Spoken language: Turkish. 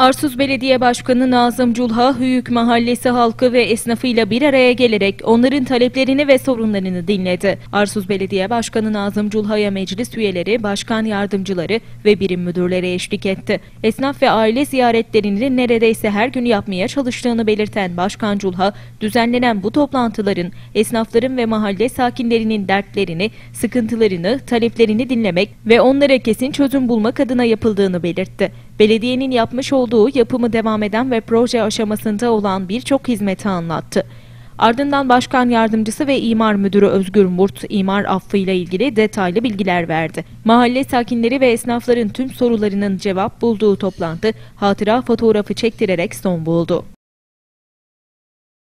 Arsuz Belediye Başkanı Nazım Culha, Hüyük Mahallesi halkı ve esnafıyla bir araya gelerek onların taleplerini ve sorunlarını dinledi. Arsuz Belediye Başkanı Nazım Culha'ya meclis üyeleri, başkan yardımcıları ve birim müdürleri eşlik etti. Esnaf ve aile ziyaretlerini neredeyse her gün yapmaya çalıştığını belirten Başkan Culha, düzenlenen bu toplantıların esnafların ve mahalle sakinlerinin dertlerini, sıkıntılarını, taleplerini dinlemek ve onlara kesin çözüm bulmak adına yapıldığını belirtti. Belediyenin yapmış olduğu yapımı devam eden ve proje aşamasında olan birçok hizmeti anlattı. Ardından Başkan Yardımcısı ve İmar Müdürü Özgür Murt, imar affı ile ilgili detaylı bilgiler verdi. Mahalle sakinleri ve esnafların tüm sorularının cevap bulduğu toplantı, hatıra fotoğrafı çektirerek son buldu.